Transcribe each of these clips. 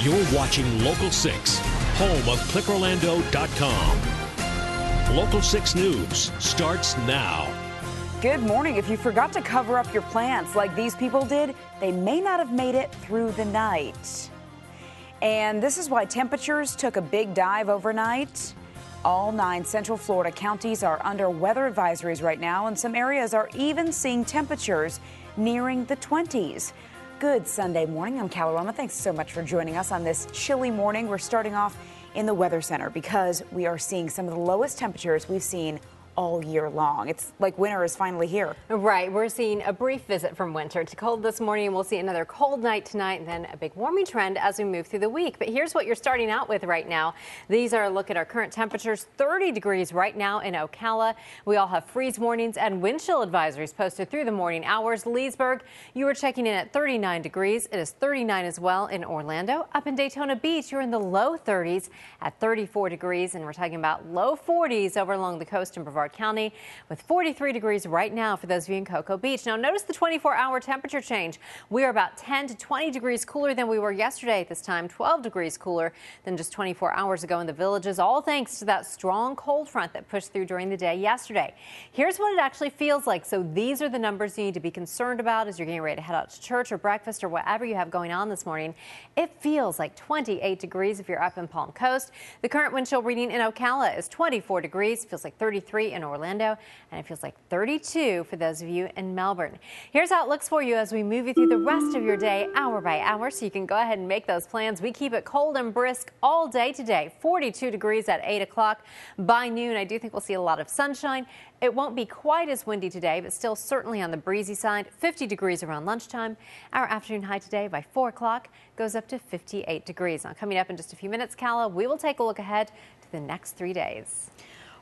You're watching Local 6, home of ClickOrlando.com. Local 6 News starts now. Good morning. If you forgot to cover up your plants like these people did, they may not have made it through the night. And this is why temperatures took a big dive overnight. All nine Central Florida counties are under weather advisories right now, and some areas are even seeing temperatures nearing the 20s. Good Sunday morning. I'm Callie Rama. Thanks so much for joining us on this chilly morning. We're starting off in the Weather Center because we are seeing some of the lowest temperatures we've seen all year long. It's like winter is finally here. Right. We're seeing a brief visit from winter. It's cold this morning, and we'll see another cold night tonight, and then a big warming trend as we move through the week. But here's what you're starting out with right now. These are a look at our current temperatures 30 degrees right now in Ocala. We all have freeze warnings and wind chill advisories posted through the morning hours. Leesburg, you are checking in at 39 degrees. It is 39 as well in Orlando. Up in Daytona Beach, you're in the low 30s at 34 degrees, and we're talking about low 40s over along the coast in Brevard. Brevard County with 43 degrees right now for those of you in Cocoa Beach. Now notice the 24 hour temperature change. We are about 10 to 20 degrees cooler than we were yesterday at this time, 12 degrees cooler than just 24 hours ago in the villages, all thanks to that strong cold front that pushed through during the day yesterday. Here's what it actually feels like. So these are the numbers you need to be concerned about as you're getting ready to head out to church or breakfast or whatever you have going on this morning. It feels like 28 degrees if you're up in Palm Coast. The current wind chill reading in Ocala is 24 degrees, feels like 33 in Orlando, and it feels like 32 for those of you in Melbourne. Here's how it looks for you as we move you through the rest of your day, hour by hour, so you can go ahead and make those plans. We keep it cold and brisk all day today, 42 degrees at 8 o'clock. By noon, I do think we'll see a lot of sunshine. It won't be quite as windy today, but still certainly on the breezy side, 50 degrees around lunchtime. Our afternoon high today by 4 o'clock goes up to 58 degrees. Now, coming up in just a few minutes, Calla, we will take a look ahead to the next three days.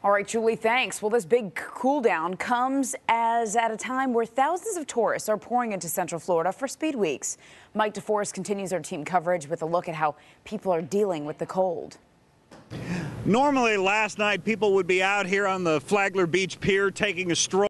All right, Julie, thanks. Well, this big cool down comes as at a time where thousands of tourists are pouring into Central Florida for speed weeks. Mike DeForest continues our team coverage with a look at how people are dealing with the cold. Normally, last night, people would be out here on the Flagler Beach Pier taking a stroll.